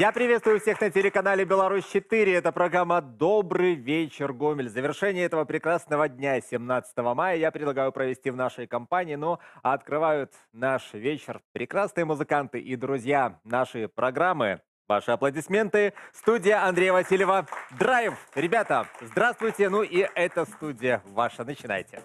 Я приветствую всех на телеканале «Беларусь-4». Это программа «Добрый вечер, Гомель». Завершение этого прекрасного дня, 17 мая, я предлагаю провести в нашей компании. Но открывают наш вечер прекрасные музыканты и друзья нашей программы. Ваши аплодисменты. Студия Андрея Васильева «Драйв». Ребята, здравствуйте. Ну и эта студия ваша. Начинайте.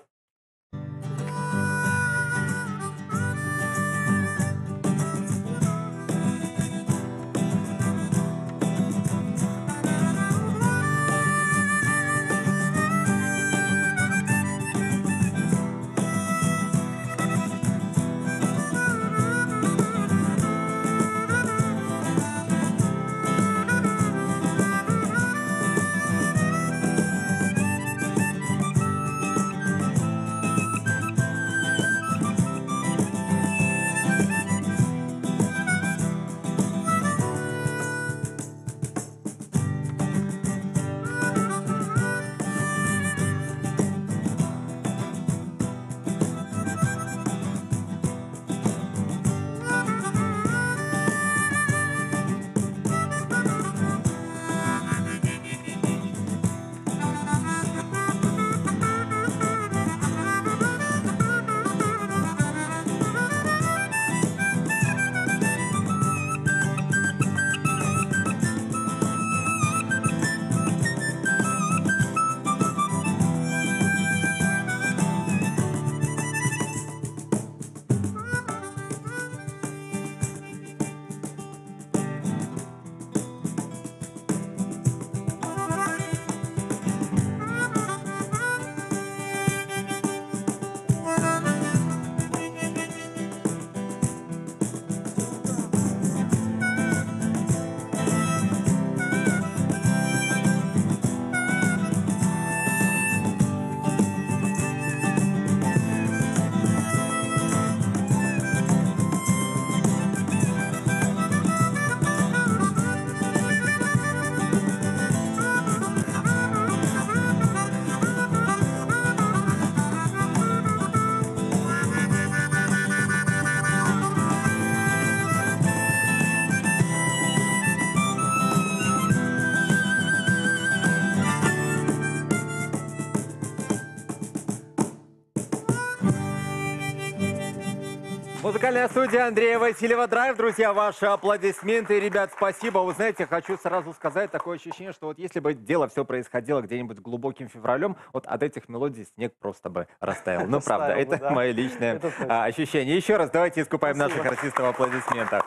Музыкальная студия Андрея Васильева Драйв. Друзья, ваши аплодисменты. Ребят, спасибо. Вы знаете, хочу сразу сказать, такое ощущение, что вот если бы дело все происходило где-нибудь глубоким февралем, вот от этих мелодий снег просто бы растаял. Ну, правда, это мое личное а, ощущение. Еще раз давайте искупаем наших артистов в аплодисментах.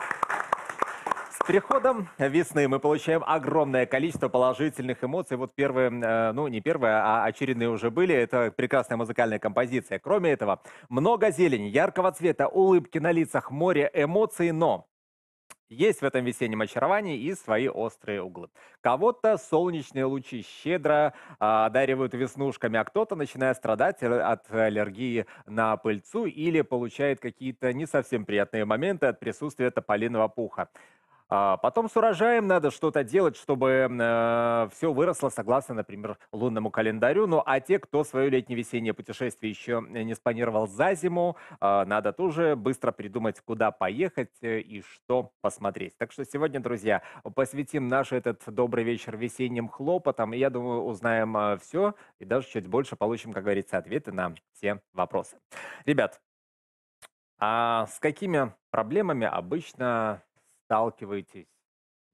Приходом весны мы получаем огромное количество положительных эмоций. Вот первые, э, ну не первые, а очередные уже были. Это прекрасная музыкальная композиция. Кроме этого, много зелени, яркого цвета, улыбки на лицах, море эмоций, но есть в этом весеннем очаровании и свои острые углы. Кого-то солнечные лучи щедро а, одаривают веснушками, а кто-то начинает страдать э, от аллергии на пыльцу или получает какие-то не совсем приятные моменты от присутствия тополиного пуха. А, Потом с урожаем надо что-то делать, чтобы все выросло согласно, например, лунному календарю. Ну а те, кто свое летне-весеннее путешествие еще не спланировал за зиму, а, надо тоже быстро придумать, куда поехать э, и что посмотреть. Так что сегодня, друзья, посвятим наш этот добрый вечер весенним хлопотам. И я думаю, узнаем все и даже чуть больше получим, как говорится, ответы на все вопросы. Ребят, а с какими проблемами обычно сталкиваетесь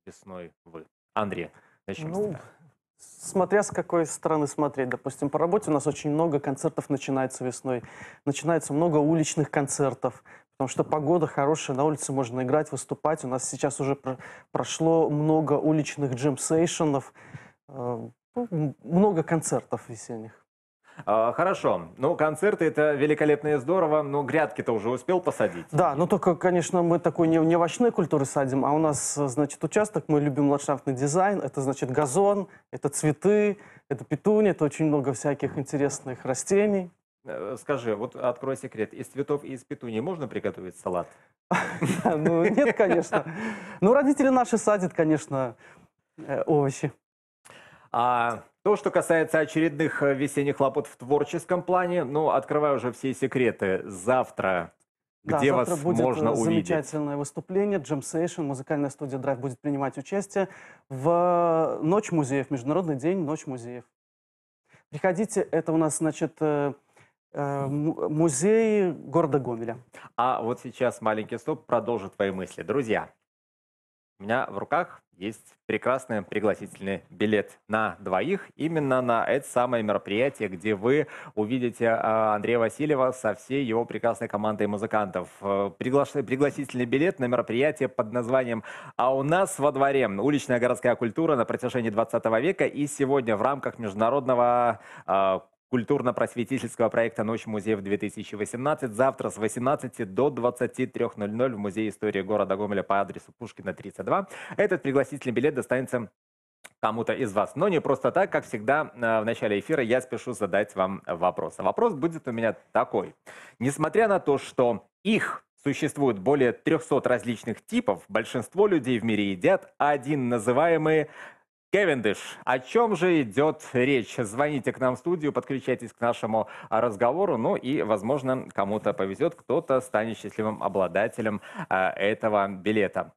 весной вы? Андрей, начнем с Ну, тебя. смотря с какой стороны смотреть. Допустим, по работе у нас очень много концертов начинается весной. Начинается много уличных концертов. Потому что погода хорошая, на улице можно играть, выступать. У нас сейчас уже про- прошло много уличных джем-сейшенов. э, ну, много концертов весенних. А, Хорошо. Ну, концерты это великолепно и здорово, но грядки-то уже успел посадить. Да, ну только, конечно, мы такой не, не овощной культуры садим, а у нас, значит, участок, мы любим ландшафтный дизайн. Это, значит, газон, это цветы, это петуни, это очень много всяких интересных растений. Э, Скажи, вот открой секрет. Из цветов и из петуний можно приготовить салат? Ну, нет, конечно. Ну, родители наши садят, конечно, э, овощи. А то, что касается очередных э, весенних хлопот в творческом плане, ну, открываю уже все секреты. Завтра Да, где завтра вас будет можно э, увидеть? замечательное выступление. Джем Сейшн, музыкальная студия Драйв будет принимать участие в Ночь музеев, Международный день Ночь музеев. Приходите, это у нас, значит, э, э, му- музей города Гомеля. А вот сейчас маленький стоп продолжит твои мысли. Друзья, у меня в руках есть прекрасный пригласительный билет на двоих именно на это самое мероприятие, где вы увидите а, Андрея Васильева со всей его прекрасной командой музыкантов. Э, приглаш- Пригласительный билет на мероприятие под названием «А у нас во дворе. Уличная городская культура на протяжении 20 века». И сегодня в рамках международного а, культурно-просветительского проекта «Ночь музеев-2018». Завтра с 18 до 23.00 в Музее истории города Гомеля по адресу Пушкина, 32. Этот пригласительный билет достанется кому-то из вас. Но не просто так, как всегда э, в начале эфира я спешу задать вам вопрос. А вопрос будет у меня такой. Несмотря на то, что их существует более 300 различных типов, большинство людей в мире едят один называемый Кевендиш, о чем же идет речь? Звоните к нам в студию, подключайтесь к нашему разговору, ну и, возможно, кому-то повезет, кто-то станет счастливым обладателем а, этого билета.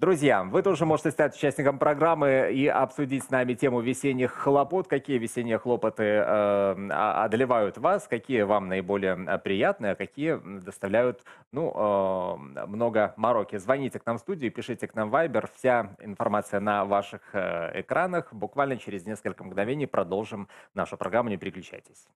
Друзья, вы тоже можете стать участником программы и обсудить с нами тему весенних хлопот. Какие весенние хлопоты э, а- одолевают вас, какие вам наиболее э, приятные, а какие доставляют ну, э, много мороки. Звоните к нам в студию, пишите к нам в Viber. Вся информация на ваших э, экранах. Буквально через несколько мгновений продолжим нашу программу. Не переключайтесь.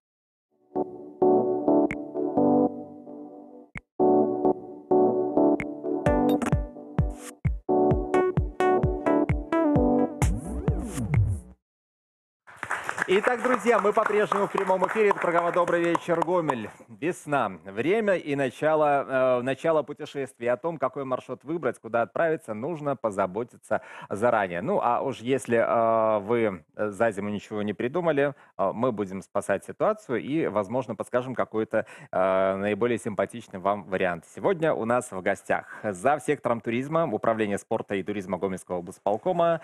Итак, друзья, мы по-прежнему в прямом эфире. Это программа «Добрый вечер, Гомель». Весна. Время и начало, э, начало путешествия. О том, какой маршрут выбрать, куда отправиться, нужно позаботиться заранее. Ну, а уж если э, вы за зиму ничего не придумали, э, мы будем спасать ситуацию и, возможно, подскажем какой-то э, наиболее симпатичный вам вариант. Сегодня у нас в гостях за сектором туризма Управление спорта и туризма Гомельского облсполкома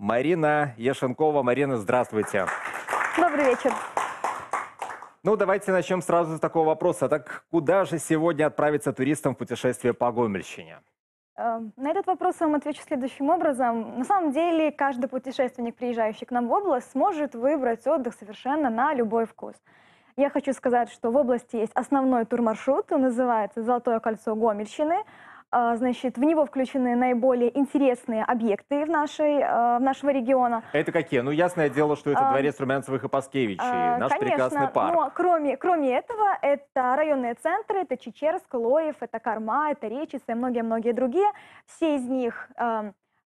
Марина Яшенкова. Марина, здравствуйте. Добрый вечер. Ну, давайте начнем сразу с такого вопроса. Так куда же сегодня отправиться туристам в путешествие по Гомельщине? Э, На этот вопрос я вам отвечу следующим образом. На самом деле, каждый путешественник, приезжающий к нам в область, сможет выбрать отдых совершенно на любой вкус. Я хочу сказать, что в области есть основной турмаршрут, он называется «Золотое кольцо Гомельщины». А, Значит, в него включены наиболее интересные объекты в нашей, э, в нашего региона. Это какие? Ну, ясное дело, что это А, дворец Румянцевых и Паскевичей, А, наш Конечно, прекрасный парк. но кроме, кроме этого, это районные центры, это Чечерск, Лоев, это Карма, это Речица и многие-многие другие. Все из них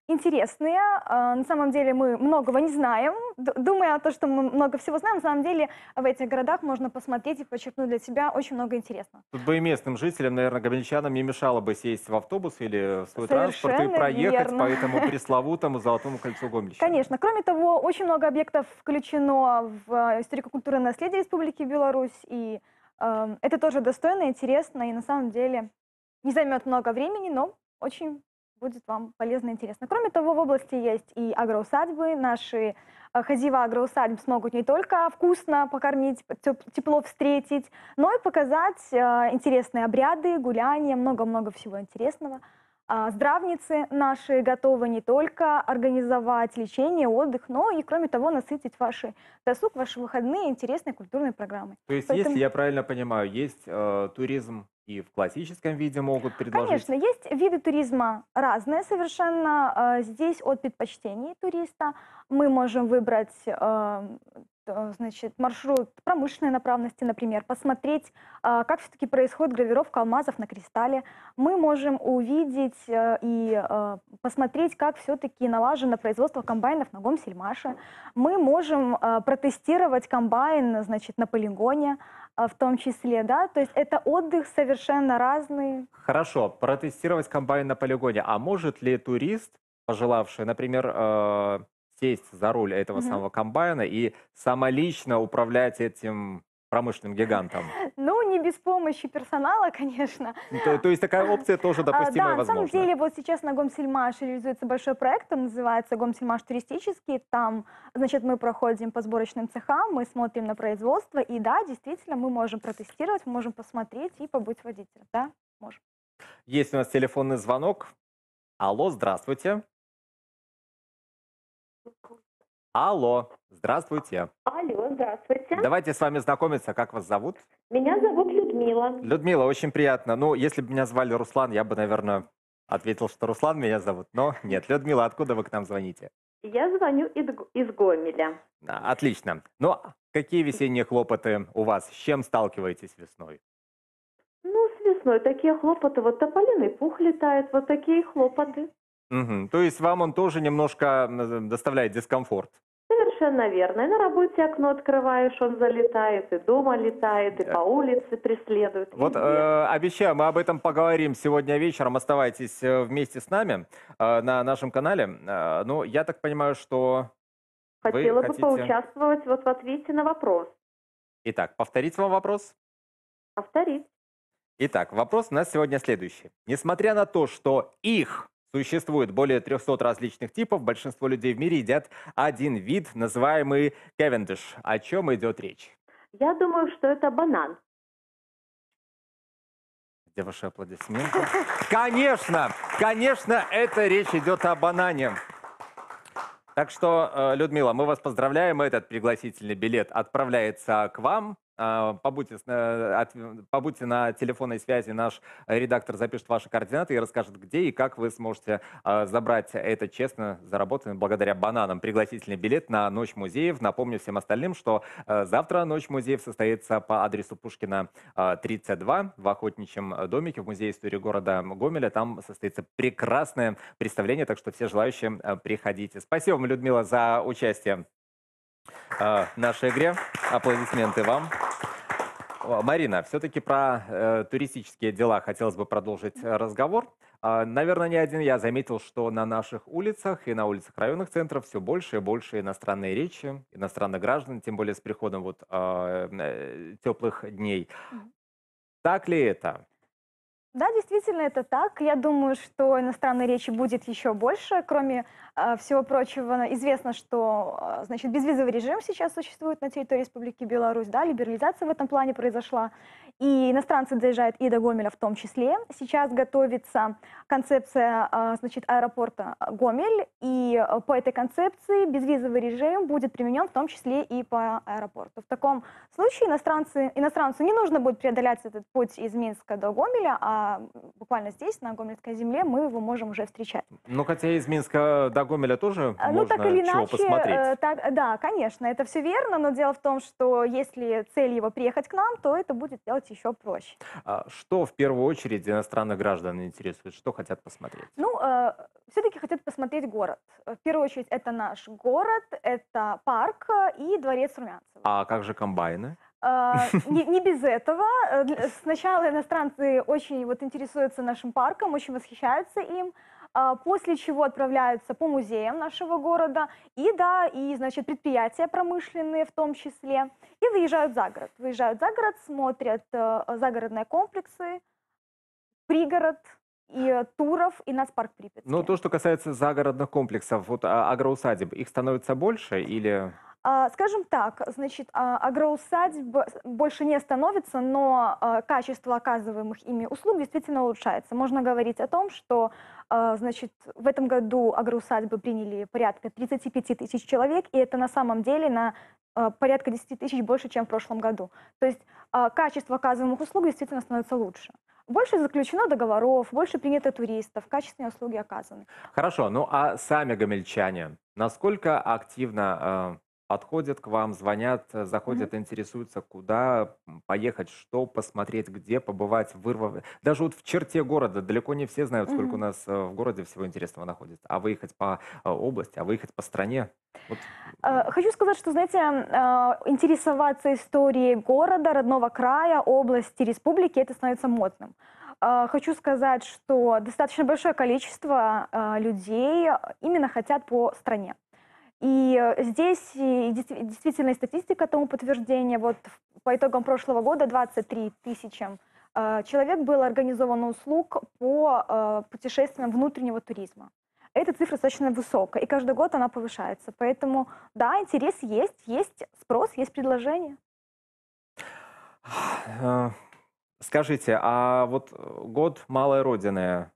интересные. Э, на самом деле мы многого не знаем. Думая о том, что мы много всего знаем, на самом деле в этих городах можно посмотреть и подчеркнуть для себя очень много интересного. Тут бы и местным жителям, наверное, гомельчанам не мешало бы сесть в автобус или в свой транспорт и Совершенно проехать верно. по этому пресловутому Золотому кольцу Гомельщины. Конечно. Кроме того, очень много объектов включено в э, историко-культурное наследие Республики Беларусь. И э, это тоже достойно, интересно и на самом деле не займет много времени, но очень будет вам полезно и интересно. Кроме того, в области есть и агроусадьбы. Наши э, хозяева агроусадьб смогут не только вкусно покормить, теп- тепло встретить, но и показать э, интересные обряды, гуляния, много-много всего интересного. А, Здравницы наши готовы не только организовать лечение, отдых, но и, кроме того, насытить ваши досуг, ваши выходные интересной культурной программой. То есть, Поэтому- если я правильно понимаю, есть э, туризм и в классическом виде могут предложить? Конечно, есть виды туризма разные совершенно. Э, Здесь от предпочтений туриста мы можем выбрать э, э, значит, маршрут промышленной направленности, например, посмотреть, э, как все-таки происходит гравировка алмазов на кристалле. Мы можем увидеть э, и э, посмотреть, как все-таки налажено производство комбайнов на Гомсельмаше. Мы можем э, протестировать комбайн значит, на полигоне э, в том числе. Да? То есть это отдых совершенно разный, Хорошо, протестировать комбайн на полигоне. А может ли турист, пожелавший, например, э, сесть за руль этого Мгм. самого комбайна и самолично управлять этим промышленным гигантом? Ну, не без помощи персонала, конечно. То, то есть такая опция тоже А, допустима и да, на самом деле, вот сейчас на Гомсельмаш реализуется большой проект, он называется Гомсельмаш туристический. Там, значит, мы проходим по сборочным цехам, мы смотрим на производство, и да, действительно, мы можем протестировать, мы можем посмотреть и побыть водителем, да. можем. Есть у нас телефонный звонок. Алло, здравствуйте. Алло, здравствуйте. Алло, здравствуйте. Давайте с вами знакомиться. Как вас зовут? Меня зовут Людмила. Людмила, очень приятно. Ну, если бы меня звали Руслан, я бы, наверное, ответил, что Руслан меня зовут. Но нет. Людмила, откуда вы к нам звоните? Я звоню из, Гомеля. А, Отлично. Ну, какие весенние хлопоты у вас? С чем сталкиваетесь весной? Ну, с весной такие хлопоты. Вот тополиный пух летает, вот такие хлопоты. Мгм. То есть вам он тоже немножко м, доставляет дискомфорт? Совершенно верно. И на работе окно открываешь, он залетает, и дома летает, и по улице преследует. Вот везде. э, обещаю, мы об этом поговорим сегодня вечером. Оставайтесь э, вместе с нами э, на нашем канале. Э, ну, я так понимаю, что... вы Хотела бы хотите- поучаствовать вот в ответе на вопрос. Итак, повторить вам вопрос? Повторить. Итак, вопрос у нас сегодня следующий. Несмотря на то, что их существует более 300 различных типов, большинство людей в мире едят один вид, называемый кевендиш. О чем идет речь? Я думаю, что это банан. Где ваши аплодисменты? Конечно, конечно, это речь идет о банане. Так что, э, Людмила, мы вас поздравляем. Этот пригласительный билет отправляется к вам. А, Побудьте, э, от- побудьте на телефонной связи, наш редактор запишет ваши координаты и расскажет, где и как вы сможете э, забрать этот честно заработанный благодаря бананам пригласительный билет на Ночь музеев. Напомню всем остальным, что э, завтра Ночь музеев состоится по адресу Пушкина э, 32 в Охотничьем домике в Музее истории города Гомеля. Там состоится прекрасное представление, так что все желающие э, приходите. Спасибо вам, Людмила, за участие э, нашей игре. Аплодисменты вам. Марина, все-таки про э, туристические дела хотелось бы продолжить э, разговор. А, наверное, не один я заметил, что на наших улицах и на улицах районных центров все больше и больше иностранной речи, иностранных граждан, тем более с приходом вот а, э, теплых дней. Так ли это? Да, действительно, это так. Я думаю, что иностранной речи будет еще больше. Кроме э, всего прочего, известно, что э, значит, безвизовый режим сейчас существует на территории Республики Беларусь. Да, либерализация в этом плане произошла. И иностранцы доезжают и до Гомеля в том числе. Сейчас готовится концепция э, значит, аэропорта Гомель. И э, по этой концепции безвизовый режим будет применен в том числе и по аэропорту. В таком случае иностранцы, иностранцу не нужно будет преодолять этот путь из Минска до Гомеля, а буквально здесь, на Гомельской земле, мы его можем уже встречать. Ну, хотя из Минска до Гомеля тоже А, ну, можно так или чего иначе, посмотреть. э, так, да, конечно, это все верно, но дело в том, что если цель его приехать к нам, то это будет делать еще проще. А Что в первую очередь иностранных граждан интересует? Что хотят посмотреть? Ну, все-таки хотят посмотреть город. Э, В первую очередь, это наш город, это парк э, и дворец Румянцева. А как же комбайны? А, Не, не без этого. Э, Сначала иностранцы очень вот интересуются нашим парком, очень восхищаются им, после чего отправляются по музеям нашего города, и да, и, значит, предприятия промышленные в том числе, и выезжают за город. Выезжают за город, смотрят э, загородные комплексы, пригород, и э, Туров, и нацпарк Припятский. Ну, то, что касается загородных комплексов, вот а, агроусадеб, их становится больше или... А, Скажем так, значит, а, агроусадьб больше не становится, но а, качество оказываемых ими услуг действительно улучшается. Можно говорить о том, что а, значит, в этом году агроусадьбы приняли порядка 35 тысяч человек, и это на самом деле на а, порядка 10 тысяч больше, чем в прошлом году. То есть а, качество оказываемых услуг действительно становится лучше. Больше заключено договоров, больше принято туристов, качественные услуги оказаны. Хорошо, ну а сами гомельчане, насколько активно подходят к вам, звонят, э, заходят, интересуются, куда поехать, что посмотреть, где побывать, вырвав... Даже вот в черте города далеко не все знают, сколько у Мгм. нас э, в городе всего интересного находится. А выехать по э, области, а выехать по стране. Вот, Э, Хочу сказать, что, знаете, э, интересоваться историей города, родного края, области, республики, это становится модным. Э, Хочу сказать, что достаточно большое количество э, людей именно хотят по стране. И э, здесь действительно статистика тому подтверждение. Вот по итогам прошлого года 23 тысячи э, человек было организовано услуг по э, путешествиям внутреннего туризма. Эта цифра достаточно высокая, и каждый год она повышается. Поэтому, да, интерес есть, есть спрос, есть предложение. Скажите, а вот год малой родины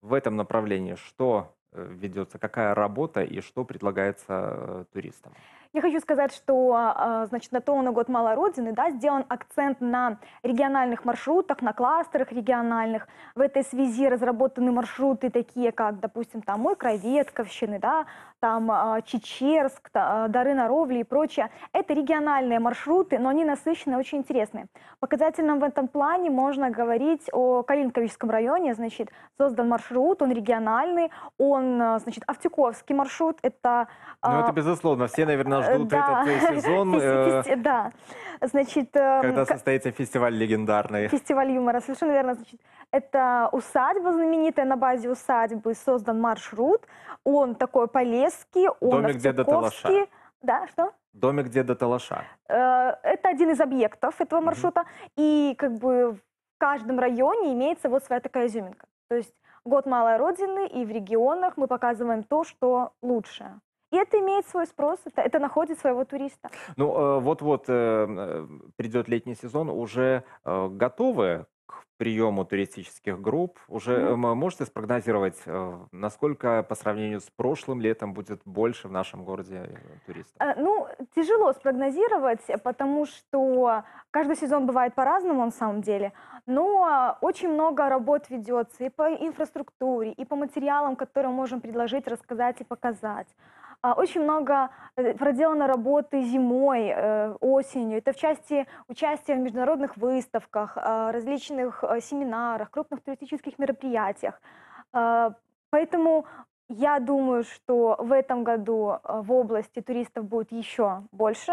в этом направлении что ведется, какая работа и что предлагается э, туристам? Я хочу сказать, что а, значит, на то на год Малой Родины да, сделан акцент на региональных маршрутах, на кластерах региональных. В этой связи разработаны маршруты такие, как, допустим, там «Мой край Ветковщины», да, там а, Чечерск, а, Дары на Ровле и прочее. Это региональные маршруты, но они насыщенные, очень интересные. Показательным в этом плане можно говорить о Калинковичском районе. Значит, создан маршрут, он региональный, он, значит, Автюковский маршрут. Это Ну, это безусловно. Все, наверное, Э, ждут да. этот э, сезон, э, Да. Значит, эм, когда состоится фестиваль легендарный. фестиваль юмора, совершенно верно. Значит, это усадьба знаменитая, на базе усадьбы создан маршрут. Он такой полесский, он Домик деда Талаша. Да, что? Домик деда Талаша. Это один из объектов этого маршрута. И как бы в каждом районе имеется вот своя такая изюминка. То есть год малой родины, и в регионах мы показываем то, что лучше. И это имеет свой спрос, это, это находит своего туриста. Ну, э, вот-вот э, придет летний сезон, уже э, готовы к приему туристических групп? Уже м- можете спрогнозировать, насколько по сравнению с прошлым летом будет больше в нашем городе туристов? Ну, тяжело спрогнозировать, потому что каждый сезон бывает по-разному на самом деле, но очень много работ ведется и по инфраструктуре, и по материалам, которые мы можем предложить, рассказать и показать. А, Очень много э, проделано работы зимой, э, осенью. Это в части участия в международных выставках, а, различных э, семинарах, крупных туристических мероприятиях. А, Поэтому я думаю, что в этом году в области туристов будет еще больше.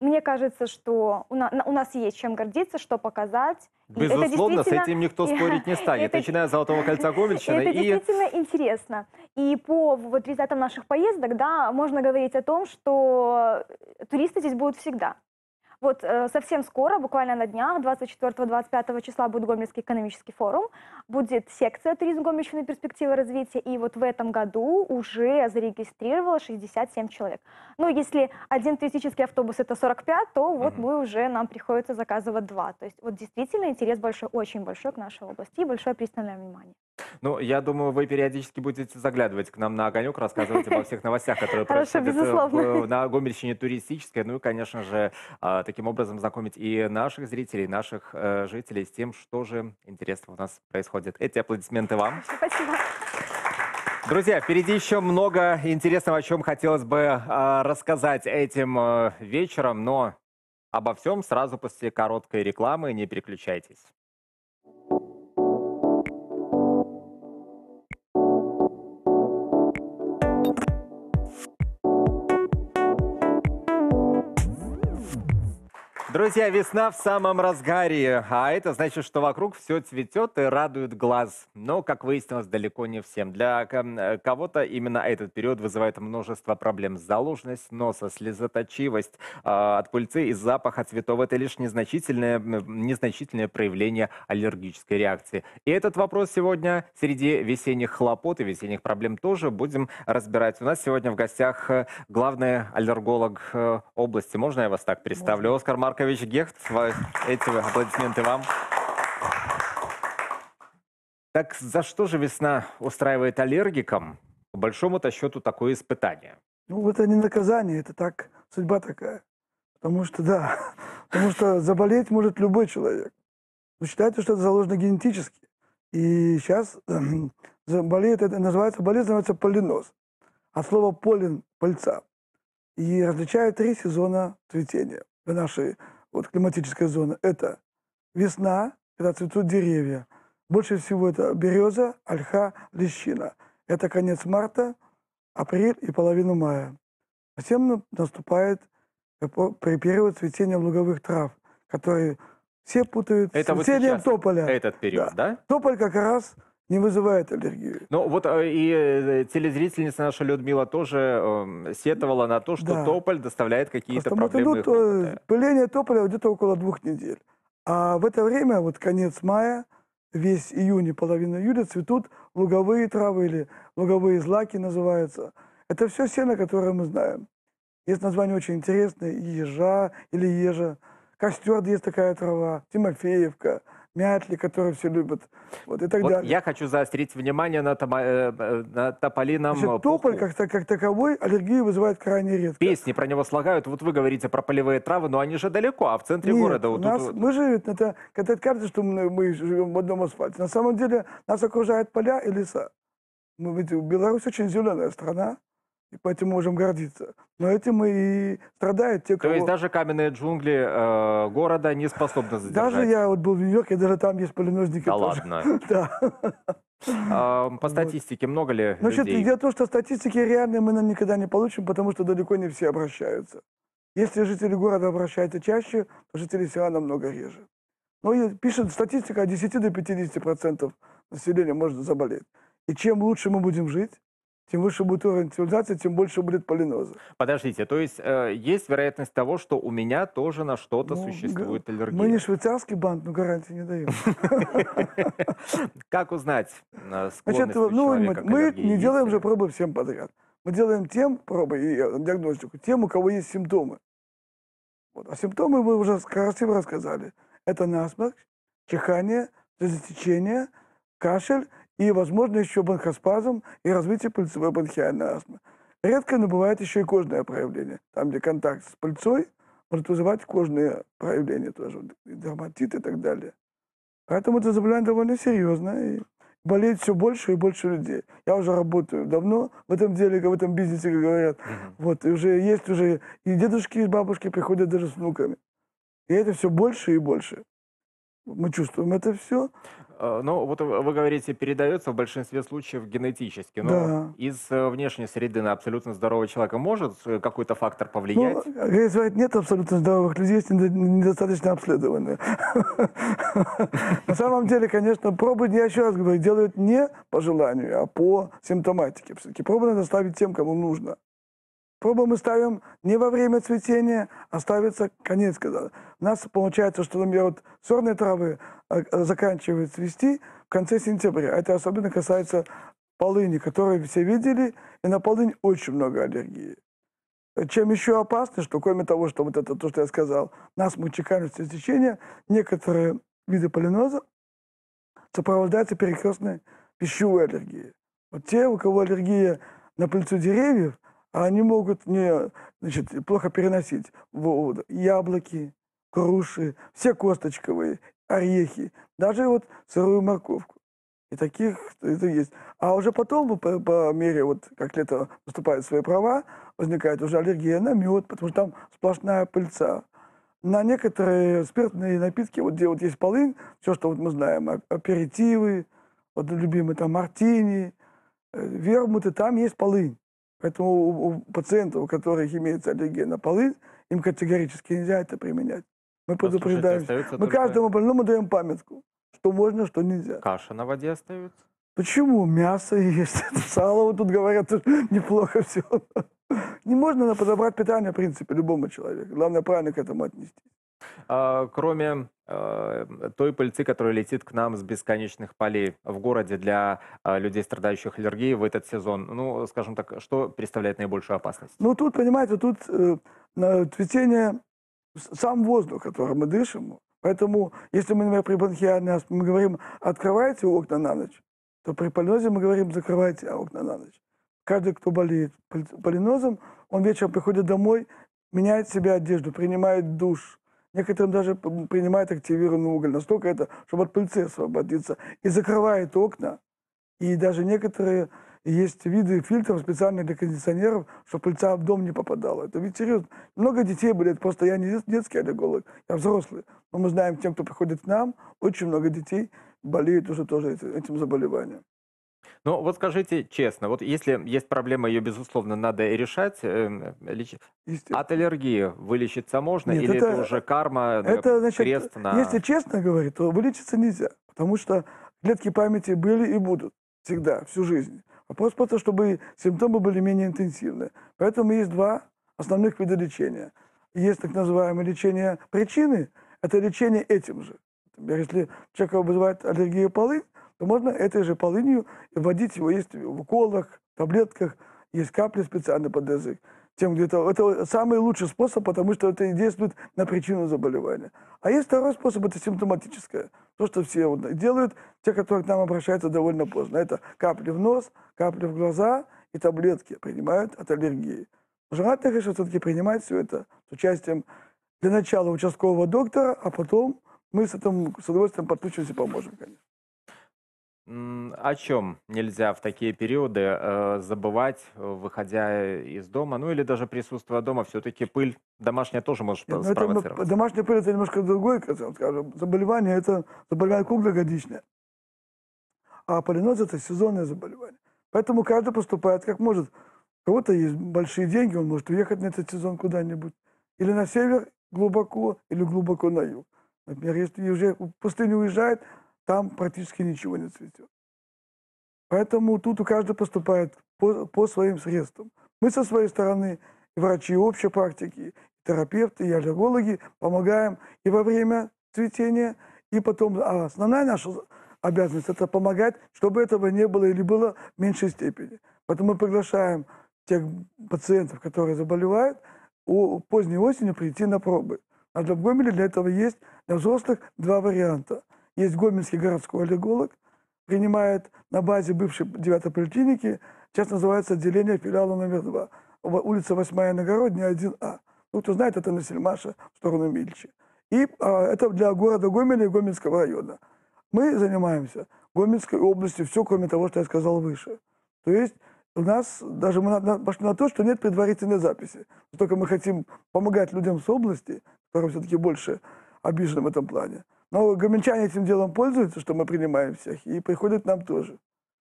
Мне кажется, что у на- у нас есть чем гордиться, что показать. Безусловно, с этим никто спорить не станет. это- Начиная с Золотого кольца Гомельщины Это и... действительно интересно. И по вот результатам наших поездок, да, можно говорить о том, что туристы здесь будут всегда. Вот э, совсем скоро, буквально на днях, 24-25 числа будет Гомельский экономический форум, будет секция «Туризм Гомельщины. Перспективы развития», и вот в этом году уже зарегистрировалось 67 человек. Ну, если один туристический автобус это 45, то вот Мгм. мы уже, нам приходится заказывать два. То есть вот действительно интерес большой, очень большой к нашей области и большое пристальное внимание. Ну, я думаю, вы периодически будете заглядывать к нам на огонек, рассказывать обо всех новостях, которые Хорошо, происходят э, в- на Гомельщине туристической. Ну и, конечно же, а, таким образом знакомить и наших зрителей, и наших э, жителей с тем, что же интересного у нас происходит. Эти аплодисменты вам. Спасибо. Друзья, впереди еще много интересного, о чем хотелось бы а, рассказать этим э, вечером, но обо всем сразу после короткой рекламы. Не переключайтесь. Друзья, весна в самом разгаре, а это значит, что вокруг все цветет и радует глаз. Но, как выяснилось, далеко не всем. Для э, кого-то именно этот период вызывает множество проблем. Заложенность носа, слезоточивость а, от пыльцы и запаха цветов – это лишь незначительное, незначительное проявление аллергической реакции. И этот вопрос сегодня среди весенних хлопот и весенних проблем тоже будем разбирать. У нас сегодня в гостях э, главный аллерголог э, области. Можно я вас так представлю? Оскар Маркович Гехт. Ва- Эти аплодисменты вам. Так за что же весна устраивает аллергикам, по большому-то счету, такое испытание? Ну, это не наказание, это так, судьба такая. Потому что, да, потому что заболеть может любой человек. Но считается, что это заложено генетически. И сейчас заболеет, это называется, болезнь называется полиноз. От слова полин – пыльца. И различают три сезона цветения в нашей вот, климатической зоне. Это весна, когда цветут деревья. Больше всего это береза, ольха, лещина. Это конец марта, апрель и половину мая. Затем на- наступает период цветения луговых трав, которые все путают Это с вот цветением сейчас, тополя. Этот период, да? Тополь как раз не вызывает аллергию. Ну вот э, и э, телезрительница наша Людмила тоже эм, сетовала на то, что Да. тополь доставляет какие-то проблемы. э, хлопоты. пыление тополя где-то около двух недель. А в это время, вот конец мая, весь июнь и половина июля цветут луговые травы или луговые злаки называются. Это все сено, которое мы знаем. Есть название очень интересное, ежа или ежа, Костер есть такая трава, Тимофеевка, Мятли, которые все любят, вот и так Вот далее. я хочу заострить внимание на, тома- э, на тополином Значит, тополь как, как таковой аллергию вызывает крайне редко. Песни про него слагают. Вот вы говорите про полевые травы, но они же далеко, а в центре Нет, города. у вот нас, тут- мы же, это, когда кажется, что мы, мы живем в одном асфальте. На самом деле нас окружают поля и леса. Мы, ведь Беларусь очень зеленая страна, и поэтому можем гордиться. Но этим и страдают те, То кого... есть даже каменные джунгли э, города не способны задержать. Даже я вот был в Нью-Йорке, даже там есть полинозники Да тоже. ладно. Да. А, По статистике много ли Значит, людей? дело в том, что статистики реальные мы никогда не получим, потому что далеко не все обращаются. Если жители города обращаются чаще, то жители села намного реже. Но и пишет статистика от 10 до 50 процентов населения может заболеть. И чем лучше мы будем жить, тем выше будет уровень цивилизации, тем больше будет полиноза. Подождите, то есть э, есть вероятность того, что у меня тоже на что-то Ну, существует аллергия? Мы не швейцарский банк, но гарантии не даем. Как узнать э, склонность ну, мы, человека мы не делаем же пробы всем подряд. Мы делаем тем пробы и э, диагностику, тем, у кого есть симптомы. Вот. А симптомы вы уже красиво рассказали. Это насморк, чихание, слезотечение, кашель и, возможно, еще бронхоспазм и развитие пыльцевой бронхиальной астмы. Редко, но бывает еще и кожное проявление. Там, где контакт с пыльцой, может вызывать кожные проявления тоже, дерматит и так далее. Поэтому это заболевание довольно серьезное. И болеет все больше и больше людей. Я уже работаю давно в этом деле, в этом бизнесе, как говорят. Мгм. Вот, и уже есть уже и дедушки, и бабушки приходят даже с внуками. И это все больше и больше. Мы чувствуем это все. Э, Ну, вот вы говорите, передается в большинстве случаев генетически, но Да. из э, внешней среды на абсолютно здорового человека может э, какой-то фактор Ну, повлиять? говорит, нет абсолютно здоровых людей, есть недо- недостаточно обследованные. На самом деле, конечно, пробы, я еще раз говорю, делают не по желанию, а по симптоматике. Все-таки пробы надо ставить тем, кому нужно. Пробы мы ставим не во время цветения, а ставится конец. Когда. У нас получается, что, например, вот сорные травы э, э, заканчивают цвести в конце сентября. Это особенно касается полыни, которую все видели, и на полынь очень много аллергии. Чем еще опасно, что кроме того, что вот это то, что я сказал, нас чихание, течение, некоторые виды полиноза сопровождаются перекрестной пищевой аллергией. Вот те, у кого аллергия на пыльцу деревьев, они могут не, значит, плохо переносить вот, яблоки, груши, все косточковые, орехи, даже вот сырую морковку. И таких это есть. А уже потом, по, по мере, вот, как лето наступает свои права, возникает уже аллергия на мед, потому что там сплошная пыльца. На некоторые спиртные напитки, вот где вот есть полынь, все, что вот мы знаем, а- аперитивы, вот любимые там мартини, э, вермуты, там есть полынь. Поэтому у, у пациентов, у которых имеется аллергия на полынь, им категорически нельзя это применять. Мы предупреждаем. Мы только каждому больному даем памятку, что можно, что нельзя. Каша на воде остается? Почему? Мясо есть, сало, вот тут говорят, неплохо все. Не можно подобрать питание, в принципе, любому человеку. Главное, правильно к этому отнести. А, Кроме э, той пыльцы, которая летит к нам с бесконечных полей в городе для э, людей, страдающих аллергией в этот сезон, ну, скажем так, что представляет наибольшую опасность? Ну, тут, понимаете, тут э, цветение сам воздух, которым мы дышим. Поэтому, если мы, например, при бронхиальной астме мы говорим, открывайте окна на ночь, то при полинозе мы говорим, закрывайте окна на ночь. Каждый, кто болеет пол- полинозом, он вечером приходит домой, меняет себе одежду, принимает душ. Некоторым даже принимает активированный уголь. Настолько это, чтобы от пыльцы освободиться. И закрывает окна. И даже некоторые есть виды фильтров специальных для кондиционеров, чтобы пыльца в дом не попадала. Это ведь серьезно. Много детей болеет. Просто я не дет- детский аллерголог, я взрослый. Но мы знаем, тем, кто приходит к нам, очень много детей болеют уже тоже эти- этим заболеванием. Ну, вот скажите честно, вот если есть проблема, ее, безусловно, надо и решать, эм, леч- от аллергии вылечиться можно, Нет, или это, это- уже карма, э, Это, значит, крест на... если честно говорить, то вылечиться нельзя. Потому что клетки памяти были и будут всегда, всю жизнь. Вопрос просто, чтобы симптомы были менее интенсивны. Поэтому есть два основных вида лечения. Есть так называемое лечение причины, это лечение этим же. Если человека вызывает аллергия полынь, то можно этой же полынью вводить его. Есть в уколах, таблетках, есть капли специально под язык. тем, где это, это самый лучший способ, потому что это действует на причину заболевания. А есть второй способ, это симптоматическое. То, что все делают, те, которые к нам обращаются довольно поздно. Это капли в нос, капли в глаза и таблетки принимают от аллергии. Желательно, конечно, все-таки принимать все это с участием для начала участкового доктора, а потом мы с этим с удовольствием подключимся и поможем, конечно. О чем нельзя в такие периоды э, забывать, выходя из дома, ну или даже присутствуя дома, все-таки пыль домашняя тоже может Нет, ну, это спровоцировать. домашняя пыль это немножко другое, скажем. Заболевание это заболевание круглогодичное. А полинез это сезонное заболевание. Поэтому каждый поступает как может. У кого-то есть большие деньги, он может уехать на этот сезон куда-нибудь. Или на север глубоко, или глубоко на юг. Например, если уже в пустыню уезжает, там практически ничего не цветет. Поэтому тут у каждого поступает по, по своим средствам. Мы со своей стороны, и врачи общей практики, и терапевты, и аллергологи помогаем и во время цветения, и потом. А основная наша обязанность – это помогать, чтобы этого не было или было в меньшей степени. Поэтому мы приглашаем тех пациентов, которые заболевают, у поздней осенью прийти на пробы. А для в Гомеле для этого есть для взрослых два варианта. Есть Гомельский городской аллерголог, принимает на базе бывшей 9 поликлиники, сейчас называется отделение филиала номер 2, улица 8 Иногородняя, 1А. Ну, кто знает, это на Сельмаше, в сторону Мильчи. И а, это для города Гомеля и Гомельского района. Мы занимаемся Гомельской областью, все, кроме того, что я сказал выше. То есть у нас даже мы на- на- пошли на то, что нет предварительной записи. Только мы хотим помогать людям с области, которые все-таки больше обижены в этом плане. Но гомельчане этим делом пользуются, что мы принимаем всех, и приходят к нам тоже.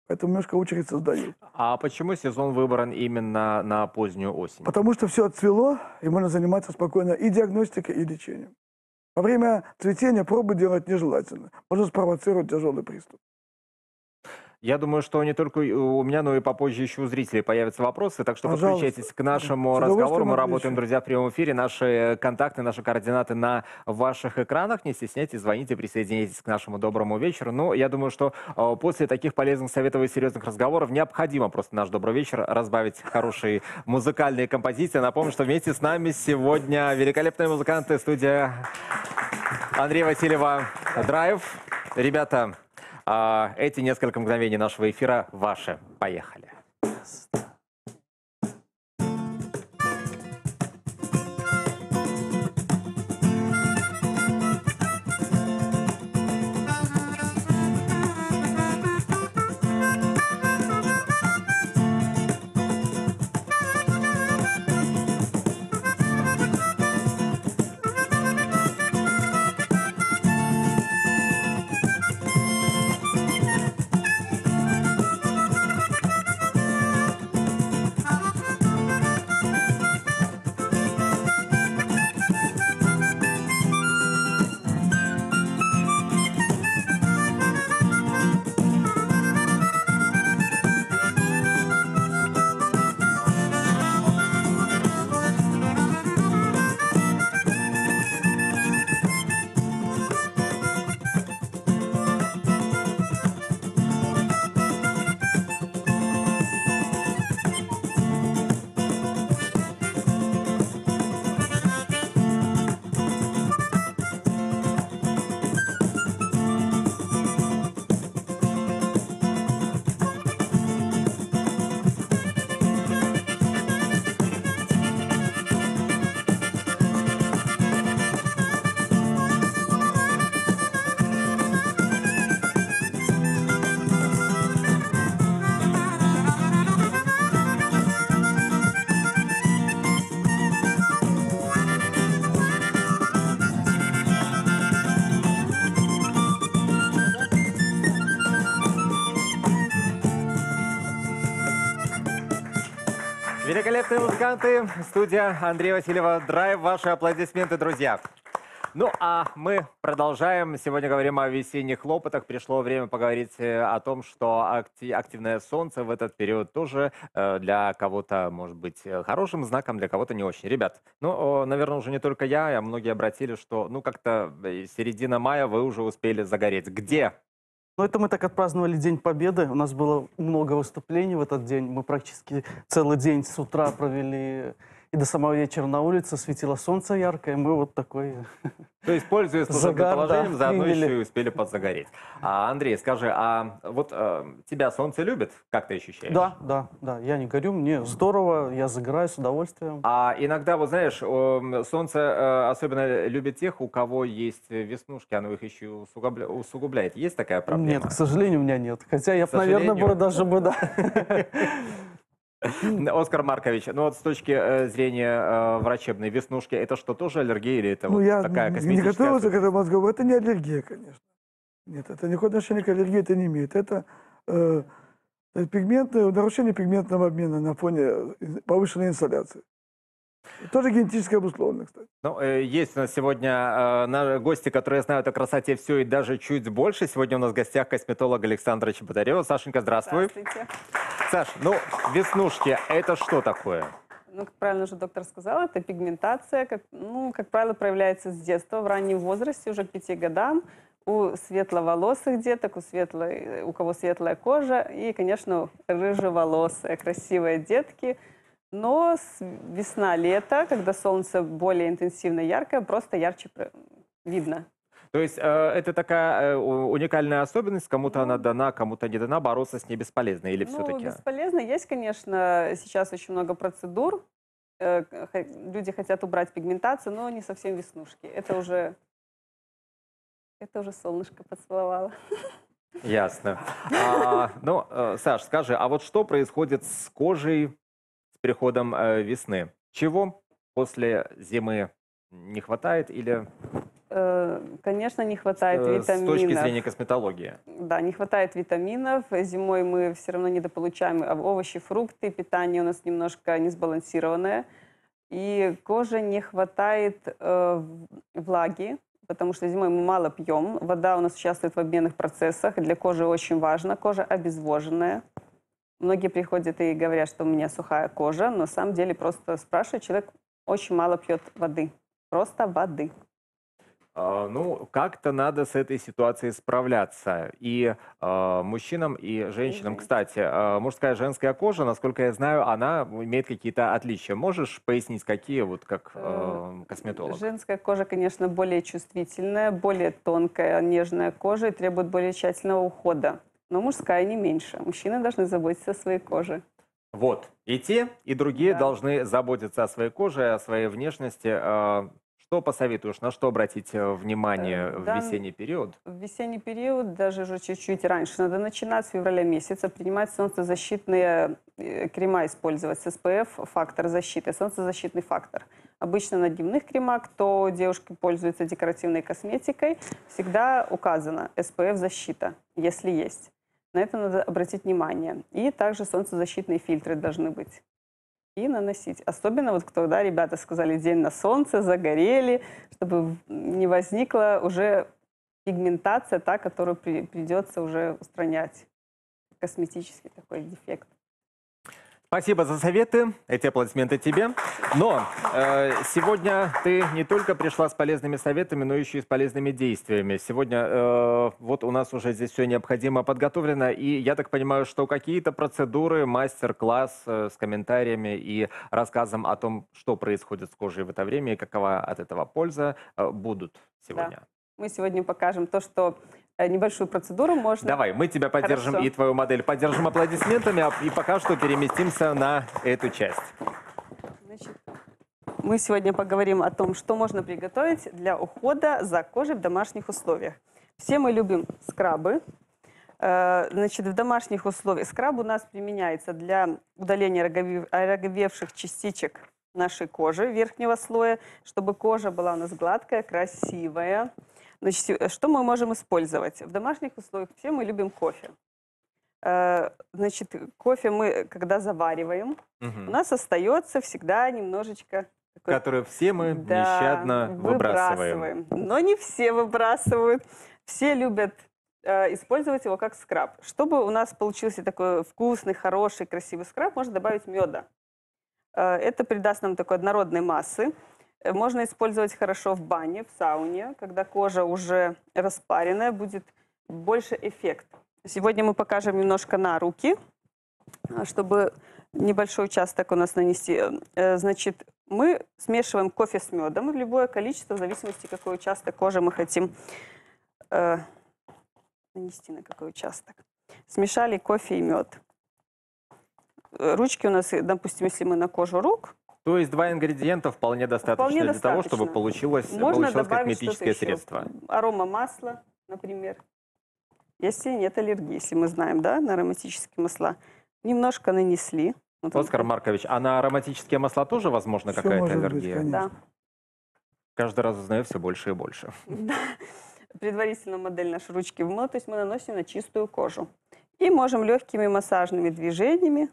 Поэтому немножко очередь создают. А почему сезон выбран именно на позднюю осень? Потому что все отцвело, и можно заниматься спокойно и диагностикой, и лечением. Во время цветения пробы делать нежелательно. Можно спровоцировать тяжелый приступ. Я думаю, что не только у меня, но и попозже еще у зрителей появятся вопросы, так что Пожалуйста. подключайтесь к нашему С разговору. Мы работаем, друзья, в прямом эфире. Наши контакты, наши координаты на ваших экранах. Не стесняйтесь, звоните, присоединяйтесь к нашему доброму вечеру. Ну, я думаю, что э, после таких полезных советов и серьезных разговоров необходимо просто наш добрый вечер разбавить хорошие музыкальные композиции. Напомню, что вместе с нами сегодня великолепные музыканты студия Андрея Васильева Драйв. Ребята, эти несколько мгновений нашего эфира ваши. Поехали. Великолепные музыканты. Студия Андрея Васильева Драйв. Ваши аплодисменты, друзья. Ну, а мы продолжаем. Сегодня говорим о весенних хлопотах. Пришло время поговорить э, о том, что акти- активное солнце в этот период тоже э, для кого-то может быть э, хорошим знаком, для кого-то не очень. Ребят, ну, наверное, уже не только я, а многие обратили, что, ну, как-то середина мая вы уже успели загореть. Где? Ну, это мы так отпраздновали День Победы. У нас было много выступлений в этот день. Мы практически целый день с утра провели и до самого вечера на улице светило солнце яркое, мы вот такой... То есть, пользуясь Загар, да, положением, заодно приняли. еще и успели подзагореть. А, Андрей, скажи, а вот э, тебя солнце любит? Как ты ощущаешь? Да, да, да, я не горю, мне здорово, я загораю с удовольствием. А иногда, вот знаешь, м, солнце э, особенно любит тех, у кого есть веснушки, оно их еще усугубля- усугубляет. Есть такая проблема? Нет, к сожалению, у меня нет. Хотя я, наверное, бы даже бы, да. Оскар Маркович, ну вот с точки э, зрения э, врачебной, веснушки, это что, тоже аллергия или это Ну, вот я такая не косметическая готовился к этому разговору. Это не аллергия, конечно. Нет, это никакого отношения к аллергии это не имеет. Это э, э, пигментное, нарушение пигментного обмена на фоне э, повышенной инсоляции. Тоже генетически обусловлено, кстати. Ну, э, есть у нас сегодня э, на- гости, которые знают о красоте все и даже чуть больше. Сегодня у нас в гостях косметолог Александра Чеботарева. Сашенька, здравствуй. Здравствуйте. Саш, ну, веснушки, это что такое? Ну, как правильно уже доктор сказал, это пигментация, как, ну, как правило, проявляется с детства, в раннем возрасте, уже к пяти годам, у светловолосых деток, у, светлой, у кого светлая кожа, и, конечно, рыжеволосые, красивые детки. Но весна-лето, когда солнце более интенсивно яркое, просто ярче видно. То есть э, это такая э, уникальная особенность, кому-то она дана, кому-то не дана, бороться с ней бесполезно или Ну, все-таки? бесполезно. Есть, конечно, сейчас очень много процедур. Э, Люди хотят убрать пигментацию, но не совсем веснушки. Это уже, это уже солнышко поцеловало. Ясно. А, ну, э, Саш, скажи, а вот что происходит с кожей приходом э, весны? Чего после зимы не хватает или Э, Конечно, не хватает э, с витаминов. точки зрения косметологии? Да, не хватает витаминов. Зимой мы все равно недополучаем ов- овощи, фрукты. Питание у нас немножко несбалансированное. И коже не хватает э, влаги, потому что зимой мы мало пьем. Вода у нас участвует в обменных процессах. Для кожи очень важно. Кожа обезвоженная. Многие приходят и говорят, что у меня сухая кожа, но на самом деле просто спрашивают, человек очень мало пьет воды. Просто воды. А, Ну, как-то надо с этой ситуацией справляться. И э, мужчинам, и женщинам. Кстати, э, мужская и женская кожа, насколько я знаю, она имеет какие-то отличия. Можешь пояснить, какие, вот как Э, косметолог? Женская кожа, конечно, более чувствительная, более тонкая, нежная кожа и требует более тщательного ухода. Но мужская не меньше. Мужчины должны заботиться о своей коже. Вот. И те, и другие Да. должны заботиться о своей коже, о своей внешности. Э, Что посоветуешь, на что обратить э, внимание Э, в да, весенний период? В весенний период, даже уже чуть-чуть раньше, надо начинать с февраля месяца, принимать солнцезащитные э, крема использовать с SPF, фактор защиты, солнцезащитный фактор. Обычно на дневных кремах, кто девушки пользуются декоративной косметикой, всегда указано SPF защита, если есть. На это надо обратить внимание. И также солнцезащитные фильтры должны быть. И наносить. Особенно вот когда ребята сказали день на солнце, загорели, чтобы не возникла уже пигментация, та, которую при- придется уже устранять. Косметический такой дефект. Спасибо за советы. Эти аплодисменты тебе. Но э, сегодня ты не только пришла с полезными советами, но еще и с полезными действиями. Сегодня э, вот у нас уже здесь все необходимо подготовлено. И я так понимаю, что какие-то процедуры, мастер-класс э, с комментариями и рассказом о том, что происходит с кожей в это время и какова от этого польза, э, будут сегодня. Мы сегодня покажем то, что небольшую процедуру можно... Давай, мы тебя поддержим Хорошо. и твою модель поддержим аплодисментами, а- и пока что переместимся на эту часть. Значит, мы сегодня поговорим о том, что можно приготовить для ухода за кожей в домашних условиях. Все мы любим скрабы. Э, Значит, в домашних условиях скраб у нас применяется для удаления ороговевших частичек нашей кожи верхнего слоя, чтобы кожа была у нас гладкая, красивая. Значит, э, что мы можем использовать? В домашних условиях все мы любим кофе. Э, Значит, кофе мы, когда завариваем, Мгм. у нас остается всегда немножечко... такой- Которые все мы Да, нещадно выбрасываем. выбрасываем. Но не все выбрасывают. Все любят э, использовать его как скраб. Чтобы у нас получился такой вкусный, хороший, красивый скраб, можно добавить меда. Э, это придаст нам такой однородной массы. Можно использовать хорошо в бане, в сауне, когда кожа уже распаренная, будет больше эффект. Сегодня мы покажем немножко на руки, а, чтобы небольшой участок у нас нанести. Э, Значит, Мы смешиваем кофе с медом, любое количество, в зависимости, какой участок кожи мы хотим э, нанести на какой участок. Смешали кофе и мед. Э, Ручки у нас, допустим, если мы на кожу рук, То есть два ингредиента вполне достаточно Вполне для того, чтобы достаточно. получилось, можно получилось добавить косметическое средство. Арома масла, например. Если нет аллергии, если мы знаем, да, на ароматические масла. Немножко нанесли. Вот он Оскар такой. Маркович, а на ароматические масла тоже возможно какая-то может быть, аллергия? конечно. Да. Каждый раз узнаю все больше и больше. Да. Предварительно модель нашей ручки вымыла, то есть мы наносим на чистую кожу. И можем легкими массажными движениями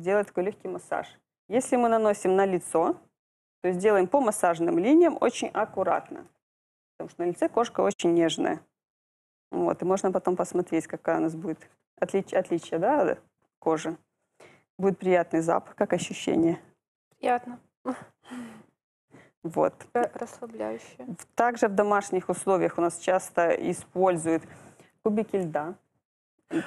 делать такой легкий массаж. Если мы наносим на лицо, то есть делаем по массажным линиям очень аккуратно. Потому что на лице кожка очень нежная. Вот, и можно потом посмотреть, какая у нас будет отлич- отличие да, кожи. Будет приятный запах, как ощущение. Приятно. Вот. Ра- Расслабляюще. Также в домашних условиях у нас часто используют кубики льда.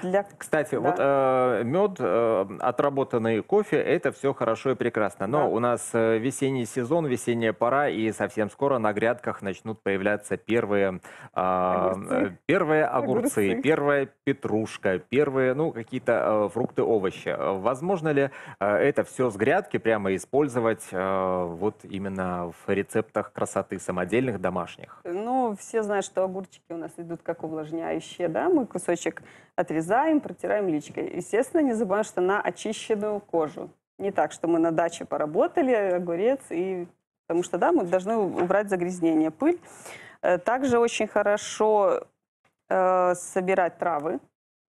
Для... Кстати, Да. вот э, мед, э, отработанный кофе, это все хорошо и прекрасно. Но Да. у нас э, весенний сезон, весенняя пора, и совсем скоро на грядках начнут появляться первые, а, Огурцы. э, первые огурцы, Огурцы. первая петрушка, первые, ну, какие-то э, фрукты, овощи. Возможно ли э, это все с грядки прямо использовать э, вот именно в рецептах красоты самодельных домашних? Ну, все знают, что огурчики у нас идут как увлажняющие, да, мы кусочек отрезаем, протираем личкой. Естественно, не забываем, что на очищенную кожу. Не так, что мы на даче поработали, огурец, и... потому что, да, мы должны убрать загрязнение, пыль. Э, Также очень хорошо э, собирать травы,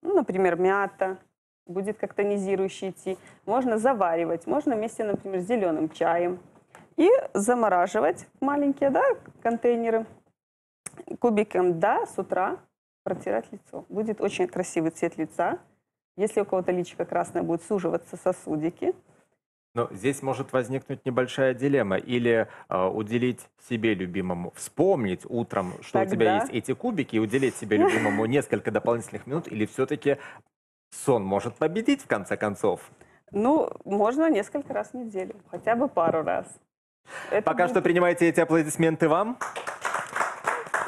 ну, например, мята, будет как тонизирующий идти. Можно заваривать, можно вместе, например, с зеленым чаем. И замораживать маленькие да, контейнеры кубиком да, с утра протирать лицо. Будет очень красивый цвет лица. Если у кого-то личико красное, будет суживаться сосудики. Но здесь может возникнуть небольшая дилемма. Или э, уделить себе любимому, вспомнить утром, что у тебя Тогда- есть эти кубики, и уделить себе любимому несколько дополнительных минут, или все-таки сон может победить в конце концов? Ну, можно несколько раз в неделю, хотя бы пару раз. Это Пока будет- что принимайте эти аплодисменты вам.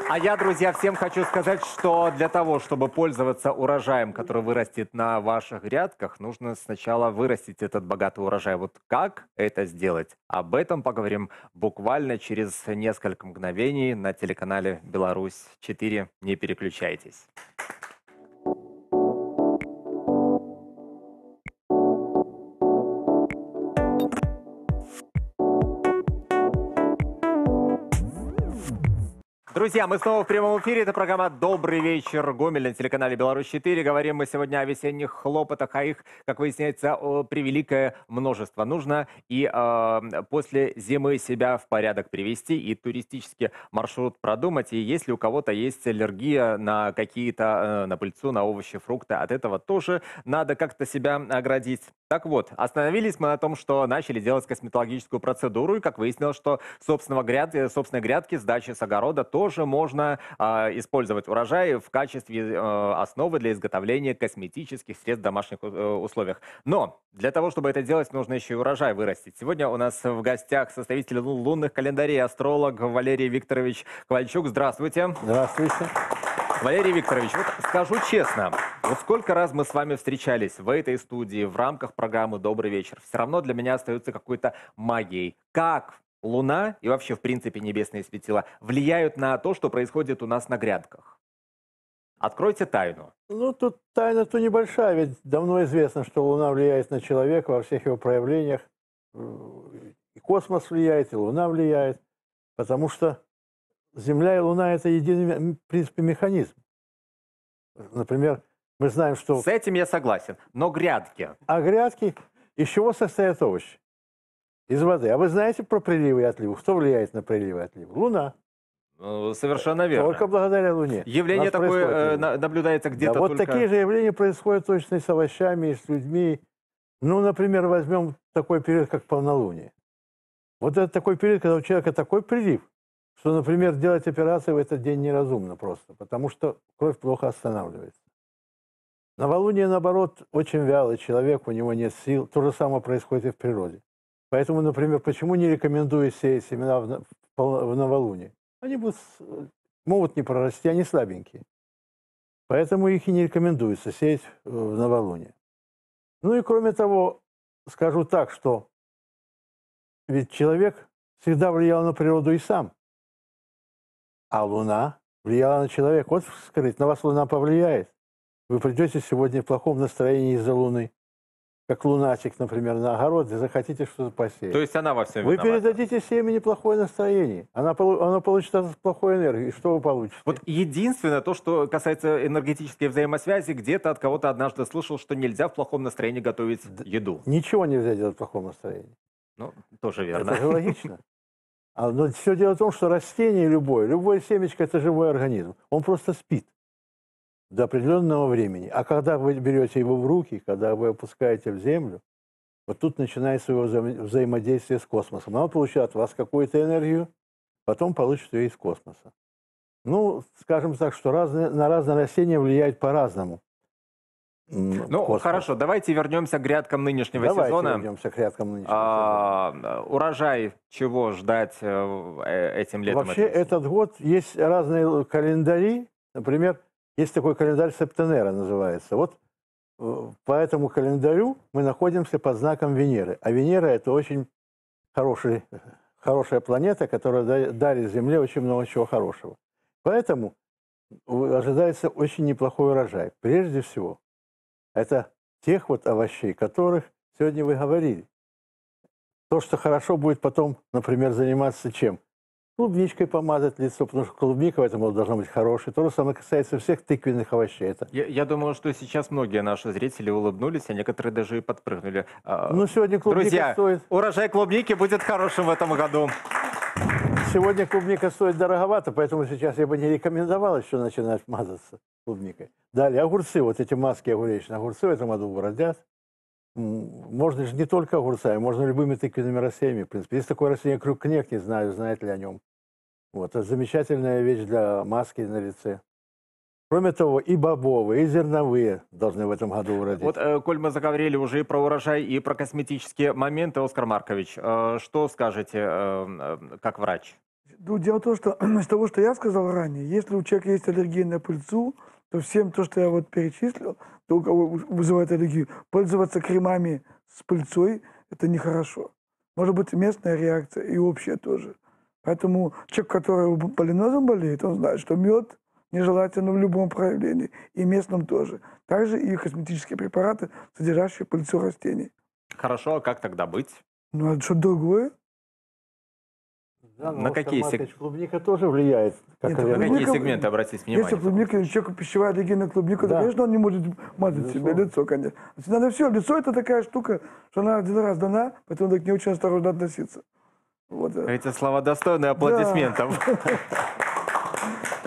А я, друзья, всем хочу сказать, что для того, чтобы пользоваться урожаем, который вырастет на ваших грядках, нужно сначала вырастить этот богатый урожай. Вот как это сделать? Об этом поговорим буквально через несколько мгновений на телеканале «Беларусь-4». Не переключайтесь. Друзья, мы снова в прямом эфире. Это программа «Добрый вечер. Гомель» на телеканале «Беларусь-4». Говорим мы сегодня о весенних хлопотах, а их, как выясняется, превеликое множество. Нужно и э, после зимы себя в порядок привести, и туристический маршрут продумать. И если у кого-то есть аллергия на какие-то, э, на пыльцу, на овощи, фрукты, от этого тоже надо как-то себя оградить. Так вот, остановились мы на том, что начали делать косметологическую процедуру, и как выяснилось, что собственного гряд, э, собственной грядки с дачи, с огорода тоже можно а, использовать урожай в качестве э, основы для изготовления косметических средств в домашних э, условиях. Но для того, чтобы это делать, нужно еще и урожай вырастить. Сегодня у нас в гостях составитель лу- лунных календарей, астролог Валерий Викторович Ковальчук. Здравствуйте. Здравствуйте. Валерий Викторович, вот скажу честно, вот сколько раз мы с вами встречались в этой студии в рамках программы «Добрый вечер», все равно для меня остается какой-то магией. Как Луна и вообще, в принципе, небесные светила влияют на то, что происходит у нас на грядках? Откройте тайну. Ну, тут тайна-то небольшая, ведь давно известно, что Луна влияет на человека во всех его проявлениях. Э, И космос влияет, и Луна влияет, потому что Земля и Луна – это единый, в принципе, механизм. Например, мы знаем, что С этим я согласен. Но грядки. а грядки из чего состоят овощи? Из воды. А вы знаете про приливы и отливы? Кто влияет на приливы и отливы? Луна. э, Совершенно верно. Только благодаря Луне. Явление такое происходит э, наблюдается где-то Да, вот только... такие же явления происходят точно и с овощами, и с людьми. Ну, например, возьмем такой период, как полнолуние. Вот это такой период, когда у человека такой прилив, что, например, делать операции в этот день неразумно просто, потому что кровь плохо останавливается. Новолуние, наоборот, очень вялый человек, у него нет сил. То же самое происходит и в природе. Поэтому, например, почему не рекомендую сеять семена в, в новолуние? Они будут, могут не прорасти, они слабенькие. Поэтому их и не рекомендуется сеять э, в новолуние. Ну и кроме того, скажу так, что ведь человек всегда влиял на природу и сам. А Луна влияла на человека. Вот скажите, на вас Луна повлияет. Вы придете сегодня в плохом настроении из-за Луны, как лунатик, например, на огород, и захотите что-то посеять. То есть она во всем Вы виновата. передадите семени плохое настроение. Она, она получит от плохую энергию. И что вы получите? Вот единственное то, что касается энергетической взаимосвязи, где-то от кого-то однажды слышал, что нельзя в плохом настроении готовить еду. Ничего нельзя делать в плохом настроении. Ну, тоже верно. Это же логично. А, но все дело в том, что растение любое, любое семечко – это живой организм. Он просто спит до определенного времени. А когда вы берете его в руки, когда вы опускаете в землю, вот тут начинается его взаим- взаимодействие с космосом. Он получает от вас какую-то энергию, потом получит ее из космоса. Ну, скажем так, что разные, на разные растения влияет по-разному. Ну, космос. хорошо, давайте вернемся к грядкам нынешнего Давайте сезона. вернемся к рядкам нынешнего сезона. А, урожай чего ждать э, э, этим летом? Вообще этим этот год есть разные календари. Например, есть такой календарь Септенера называется. Вот э, по этому календарю мы находимся под знаком Венеры. А Венера это очень хороший, хорошая планета, которая да- дарит Земле очень много чего хорошего. Поэтому ожидается очень неплохой урожай. Прежде всего, это тех вот овощей, которых сегодня вы говорили. То, что хорошо будет потом, например, заниматься чем? Клубничкой помазать лицо, потому что клубника в этом должна быть хорошей. То же самое касается всех тыквенных овощей. Это, Я, я думаю, что сейчас многие наши зрители улыбнулись, а некоторые даже и подпрыгнули. А, ну, сегодня клубника Друзья, стоит... урожай клубники будет хорошим в этом году. Сегодня клубника стоит дороговато, поэтому сейчас я бы не рекомендовал еще начинать мазаться клубникой. Далее, огурцы, вот эти маски огуречные. Огурцы в этом году родят. Можно же не только огурцами, можно любыми тыквенными растениями. В принципе, есть такое растение крюкнек, не знаю, знаете ли о нем. Вот, это замечательная вещь для маски на лице. Кроме того, и бобовые, и зерновые должны в этом году уродить. Вот, э, коль мы заговорили уже и про урожай, и про косметические моменты, Оскар Маркович, э, что скажете э, как врач? Ну, дело в том, что из того, что я сказал ранее, если у человека есть аллергия на пыльцу, то всем то, что я вот перечислил, то, у кого вызывает аллергию, пользоваться кремами с пыльцой – это нехорошо. Может быть местная реакция и общая тоже. Поэтому человек, который полинозом болеет, он знает, что мед нежелательно в любом проявлении, и местном тоже. Также и косметические препараты, содержащие пыльцу растений. Хорошо, а как тогда быть? Ну, а что другое? Да, но, на какие Маркович, клубника тоже влияет. Как Нет, На какие сегменты обратить внимание? Если клубника, у человека пищевая аллергия на клубнику, Да. то, конечно, он не может мазать себе Безусловно. лицо, конечно. Надо все. Лицо это такая штука, что она один раз дана, поэтому надо к ней очень осторожно относиться. Вот. Эти слова достойны аплодисментов.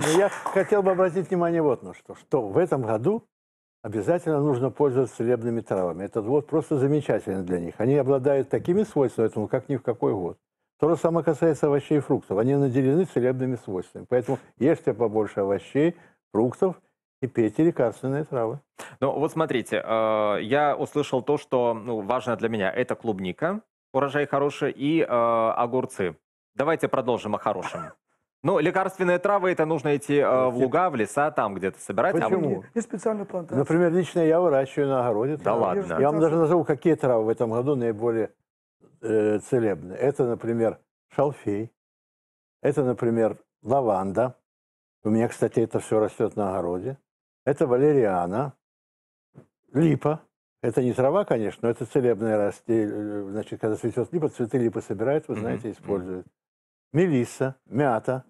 Но я хотел бы обратить внимание вот на что. Что в этом году обязательно нужно пользоваться целебными травами. Этот год просто замечательный для них. Они обладают такими свойствами, этому, как ни в какой год. То же самое касается овощей и фруктов. Они наделены целебными свойствами. Поэтому ешьте побольше овощей, фруктов и пейте лекарственные травы. Ну вот смотрите, э, я услышал то, что ну, важно для меня. Это клубника, урожай хороший, и э, огурцы. Давайте продолжим о хорошем. Ну, лекарственные травы, это нужно идти э, в луга, в леса, там где-то собирать. а Почему? вот- Есть специальная плантация. Например, лично я выращиваю на огороде. Да травы. ладно? Я вам даже назову, какие травы в этом году наиболее э, целебные. Это, например, шалфей. Это, например, лаванда. У меня, кстати, это все растет на огороде. Это валериана. Липа. Это не трава, конечно, но это целебное растение. Значит, когда цветет липа, цветы липы собирают, вы знаете, используют. Мелисса, мята.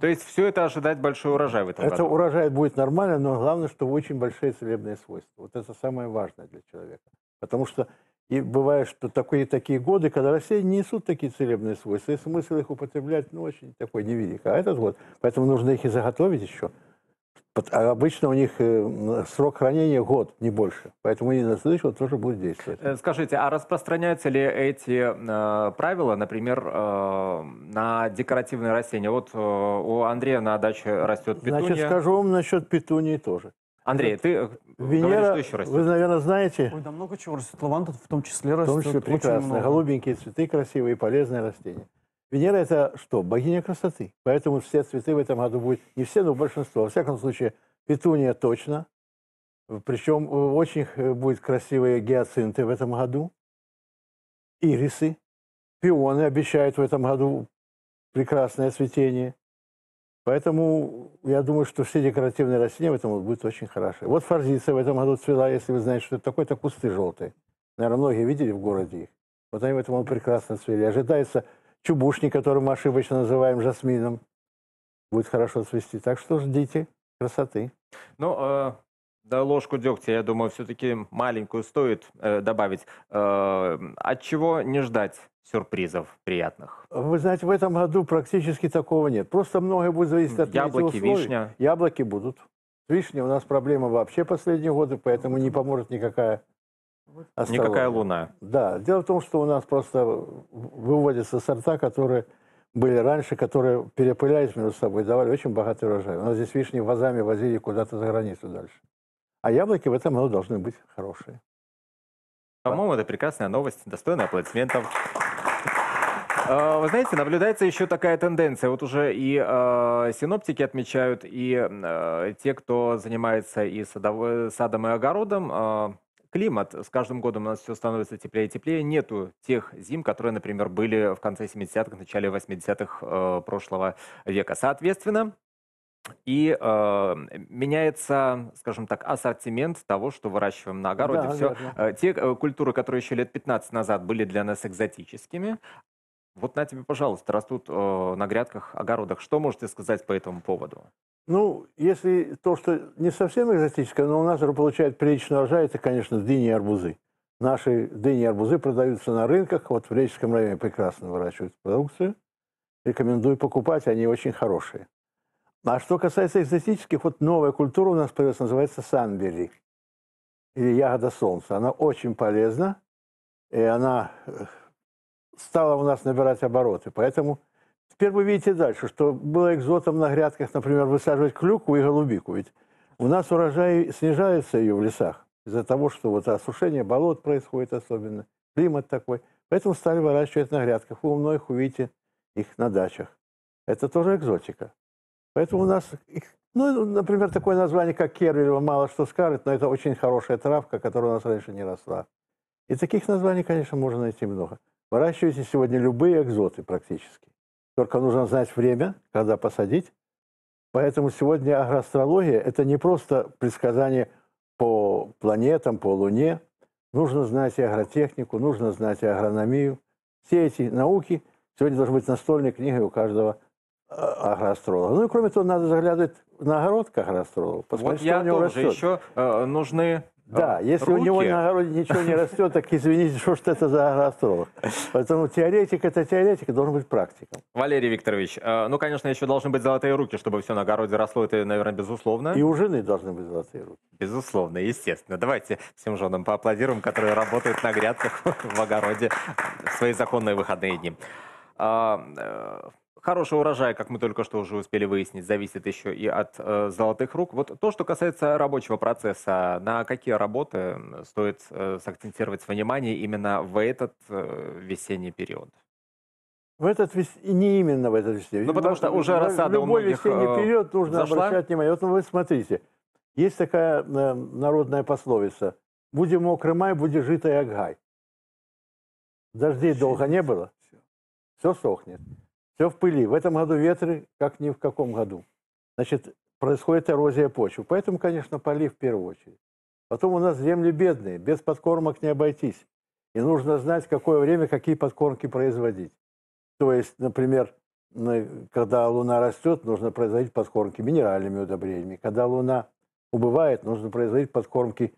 То есть все это ожидать большой урожай в этом Это году. урожай будет нормально, но главное, что очень большие целебные свойства. Вот это самое важное для человека. Потому что и бывает, что такие, такие годы, когда растения не несут такие целебные свойства, и смысл их употреблять ну, очень такой невелик. А этот год, поэтому нужно их и заготовить еще. А обычно у них э, срок хранения год, не больше. Поэтому и на следующий год тоже будет действовать. Э, Скажите, а распространяются ли эти э, правила, например, э, на декоративные растения? Вот э, у Андрея на даче растет петуния. Значит, скажу вам насчет петунии тоже. Андрей, ты э, говоришь, Венера, что еще растет? вы, наверное, знаете, Ой, да много чего растет. Лаванда в том числе в растет. том числе много. голубенькие цветы, красивые, полезные растения. Венера – это что? Богиня красоты. Поэтому все цветы в этом году будут, не все, но большинство. Во всяком случае, петуния точно. Причем э, очень э, будут красивые гиацинты в этом году. Ирисы. Пионы обещают в этом году прекрасное цветение. Поэтому я думаю, что все декоративные растения в этом году будут очень хорошие. Вот форзиция в этом году цвела, если вы знаете, что это такое, это кусты желтые. Наверное, многие видели в городе их. Вот они в этом году прекрасно цвели. Ожидается чубушник, который мы ошибочно называем жасмином, будет хорошо цвести. Так что ждите красоты. Ну, э, да, ложку дегтя, я думаю, все-таки маленькую стоит э, добавить. Э, от чего не ждать сюрпризов приятных? Вы знаете, в этом году практически такого нет. Просто многое будет зависеть от Яблоки, метеоусловий. вишня. Яблоки будут. С вишней у нас проблема вообще последние годы, поэтому не поможет никакая астрология. Никакая луна. Да, дело в том, что у нас просто выводятся сорта, которые были раньше, которые перепылялись между собой, давали очень богатый урожай. У нас здесь вишни вазами возили куда-то за границу дальше. А яблоки в этом году должны быть хорошие. По-моему, это прекрасная новость, достойная аплодисментов. Э, Вы знаете, наблюдается еще такая тенденция. Вот уже и э, синоптики отмечают, и э, те, кто занимается и садовой, садом и огородом, э, климат с каждым годом у нас все становится теплее и теплее. Нету тех зим, которые, например, были в конце 70-х, начале 80-х э, прошлого века. Соответственно, и э, меняется, скажем так, ассортимент того, что выращиваем на огороде. Да, Все, верно. Э, Те э, культуры, которые еще лет 15 назад были для нас экзотическими, вот на тебе, пожалуйста, растут э, на грядках, огородах. Что можете сказать по этому поводу? Ну, если то, что не совсем экзотическое, но у нас уже получает приличный урожай, это, конечно, дыни и арбузы. Наши дыни и арбузы продаются на рынках. Вот в Реческом районе прекрасно выращивают продукцию. Рекомендую покупать, они очень хорошие. А что касается экзотических, вот новая культура у нас появилась, называется санбери. Или ягода солнца. Она очень полезна, и она э, стала у нас набирать обороты. Поэтому теперь вы видите дальше, что было экзотом на грядках, например, высаживать клюкву и голубику. Ведь у нас урожай снижается ее в лесах из-за того, что вот осушение болот происходит особенно, климат такой. Поэтому стали выращивать на грядках. Вы у многих увидите их на дачах. Это тоже экзотика. Поэтому у нас, их- ну, например, такое название, как кервелева, мало что скажет, но это очень хорошая травка, которая у нас раньше не росла. И таких названий, конечно, можно найти много. Выращивайте сегодня любые экзоты практически. Только нужно знать время, когда посадить. Поэтому сегодня агроастрология – это не просто предсказание по планетам, по Луне. Нужно знать и агротехнику, нужно знать и агрономию. Все эти науки сегодня должны быть настольной книгой у каждого э, агроастролога. Ну и кроме того, надо заглядывать на огород к агроастрологу, вот посмотреть, я что у него тоже растет. еще э, нужны Да, если у него руки. на огороде ничего не растет, так извините, что ж это за агроастролог. Поэтому теоретик – это теоретик, должен быть практиком. Валерий Викторович, э, ну, конечно, еще должны быть золотые руки, чтобы все на огороде росло. Это, наверное, безусловно. И у жены должны быть золотые руки. Безусловно, естественно. Давайте всем женам поаплодируем, которые работают на грядках в огороде в свои законные выходные дни. Хороший урожай, как мы только что уже успели выяснить, зависит еще и от э, золотых рук. Вот то, что касается рабочего процесса, на какие работы стоит э, сакцентировать внимание именно в этот э, весенний период? В этот вес... не именно в этот весенний. Ну, потому что уже В рассада у любой многих, весенний э, период нужно зашла. обращать внимание. Вот вы смотрите, есть такая э, народная пословица «Будем мокрый май, будет жито и агай». Дождей долго не было, все сохнет, все в пыли. В этом году ветры, как ни в каком году. Значит, происходит эрозия почвы. Поэтому, конечно, поли в первую очередь. Потом у нас земли бедные, без подкормок не обойтись. И нужно знать, какое время какие подкормки производить. То есть, например, на- когда луна растет, нужно производить подкормки минеральными удобрениями. Когда луна убывает, нужно производить подкормки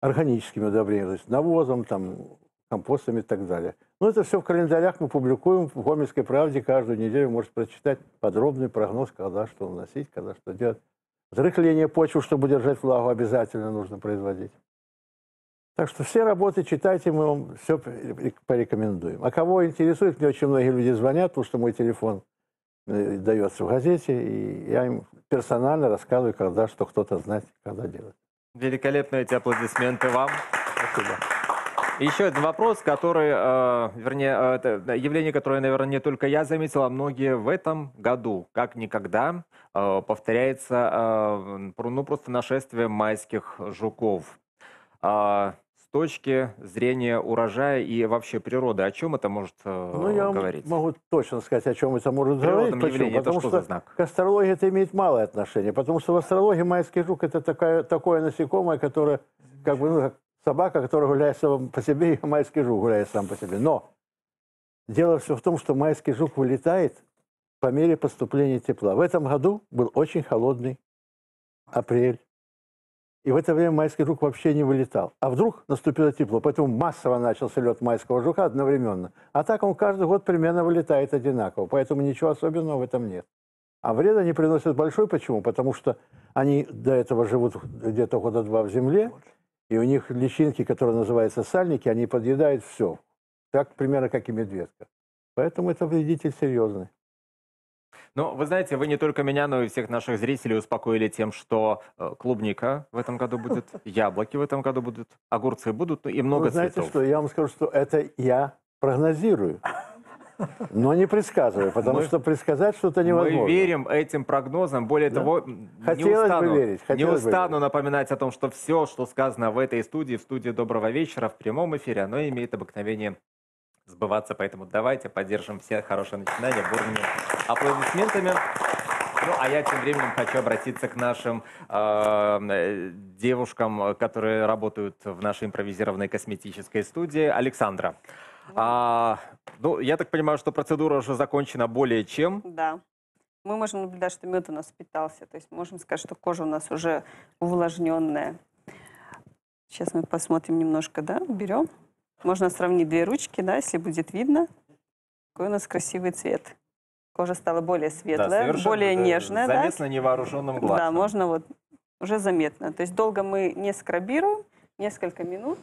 органическими удобрениями, то есть навозом, там, компостами и так далее. Но это все в календарях мы публикуем в «Гомельской правде». Каждую неделю можете прочитать подробный прогноз, когда что вносить, когда что делать. Взрыхление почвы, чтобы держать влагу, обязательно нужно производить. Так что все работы читайте, мы вам все порекомендуем. А кого интересует, мне очень многие люди звонят, потому что мой телефон э, дается в газете, и я им персонально рассказываю, когда что кто-то знать, когда делать. Великолепные эти аплодисменты вам. Спасибо. Еще один вопрос, который, э, вернее, э, это явление, которое, наверное, не только я заметил, а многие в этом году, как никогда, э, повторяется э, ну, просто нашествие майских жуков. А, с точки зрения урожая и вообще природы, о чем это может э, Ну, я говорить? могу точно сказать, о чем это может говорить. Почему? явлении это Потому что что за знак? к астрологии это имеет малое отношение. Потому что в астрологии майский жук это такая, такое насекомое, которое, как бы, ну, собака, которая гуляет сам по себе, и майский жук гуляет сам по себе. Но дело все в том, что майский жук вылетает по мере поступления тепла. В этом году был очень холодный апрель. И в это время майский жук вообще не вылетал. А вдруг наступило тепло, поэтому массово начался лед майского жука одновременно. А так он каждый год примерно вылетает одинаково, поэтому ничего особенного в этом нет. А вред они приносят большой. Почему? Потому что они до этого живут где-то года два в земле, и у них личинки, которые называются сальники, они подъедают все. Так примерно, как и медведка. Поэтому это вредитель серьезный. Ну, вы знаете, вы не только меня, но и всех наших зрителей успокоили тем, что э, клубника в этом году будет, яблоки в этом году будут, огурцы будут, ну и много Вы знаете цветов. что, я вам скажу, что это я прогнозирую, но не предсказываю, потому Мы- что предсказать что-то невозможно. Мы верим этим прогнозам. Более Да? того, м, не Хотелось бы устану, верить, не хотелось бы устану напоминать о том, что все, что сказано в этой студии, в студии Доброго вечера, в прямом эфире, оно имеет обыкновение сбываться. Поэтому давайте поддержим все хорошие начинания бурными аплодисментами. Ну, а я тем временем хочу обратиться к нашим э, э, девушкам, э, которые работают в нашей импровизированной косметической студии. Александра, а, ну, я так понимаю, что процедура уже закончена более чем. Да. Мы можем наблюдать, что мед у нас впитался. То есть можем сказать, что кожа у нас уже увлажненная. Сейчас мы посмотрим немножко, да, берем. Можно сравнить две ручки, да, если будет видно. Какой у нас красивый цвет. Кожа стала более светлая, совершенно, более да, нежная, да. Заметно невооруженным глазом. Да, можно вот уже заметно. То есть долго мы не скрабируем, несколько минут,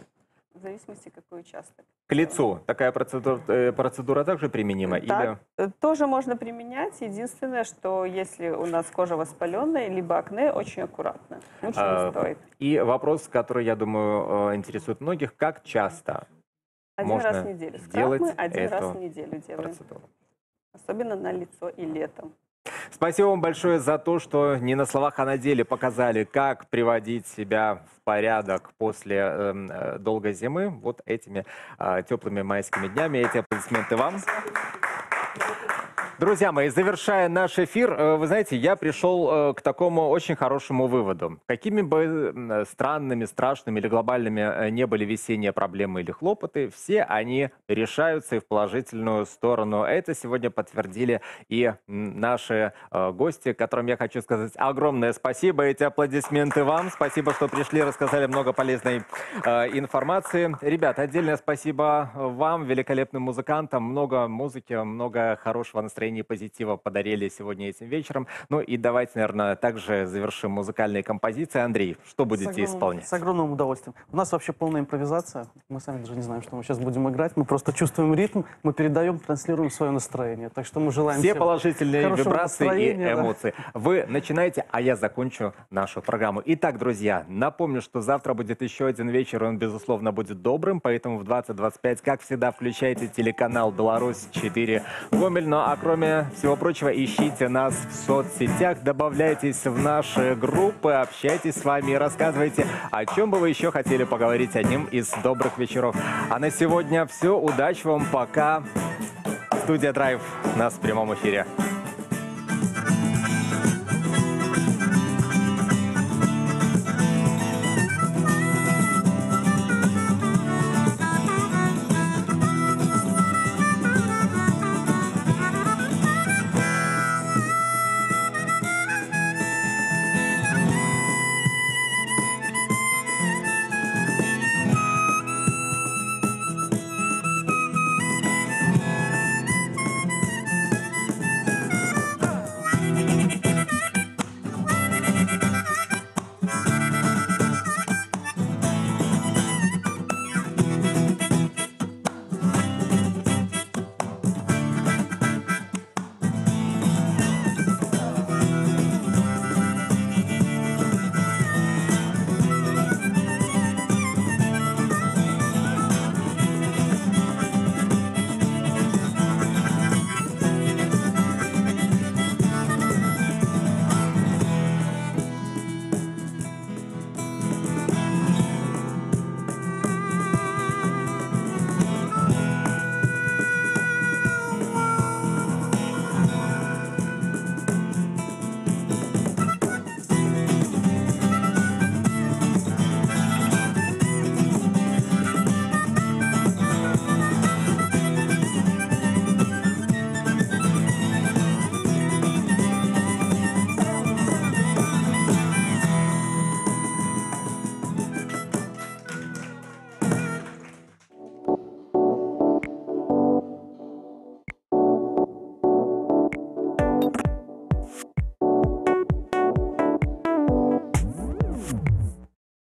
в зависимости какой участок. К лицу такая процедура, э, процедура также применима? Так, э, тоже можно применять. Единственное, что если у нас кожа воспаленная, либо акне, очень аккуратно. Лучше А, не стоит. Или... И вопрос, который, я думаю, э, интересует многих, как часто Один можно раз в неделю. Скраб мы один раз в неделю делаем. процедуру? Особенно на лицо и летом. Спасибо вам большое за то, что не на словах, а на деле показали, как приводить себя в порядок после эм, э, долгой зимы вот этими э, теплыми майскими днями. Эти аплодисменты вам. Друзья мои, завершая наш эфир, э, вы знаете, я пришел э, к такому очень хорошему выводу. Какими бы странными, страшными или глобальными э, не были весенние проблемы или хлопоты, все они решаются и в положительную сторону. Это сегодня подтвердили и наши гости, которым я хочу сказать огромное спасибо. Эти аплодисменты вам. Спасибо, что пришли, рассказали много полезной информации. Ребята, отдельное спасибо вам, великолепным музыкантам. Много музыки, много хорошего настроения и позитива подарили сегодня этим вечером. Ну и давайте, наверное, также завершим музыкальные композиции. Андрей, что С будете огромным- исполнять? С огромным удовольствием. У нас вообще полная импровизация. Мы сами даже не знаем, что мы сейчас будем играть. Мы просто чувствуем ритм, мы передаем, транслируем свое настроение. Так что мы желаем Все положительные вибрации и настроения, да. эмоции. Вы начинаете, а я закончу нашу программу. Итак, друзья, напомню, что завтра будет еще один вечер, он, безусловно, будет добрым, поэтому в 20.25, как всегда, включайте телеканал «Беларусь-4 Гомель». Ну а кроме всего прочего, ищите нас в соцсетях, добавляйтесь в наши группы, общайтесь с вами и рассказывайте, о чем бы вы еще хотели поговорить одним из добрых вечеров. А на сегодня все. Удачи вам. Пока. Студия Драйв нас в прямом эфире.